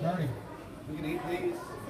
Bernie. We can eat these.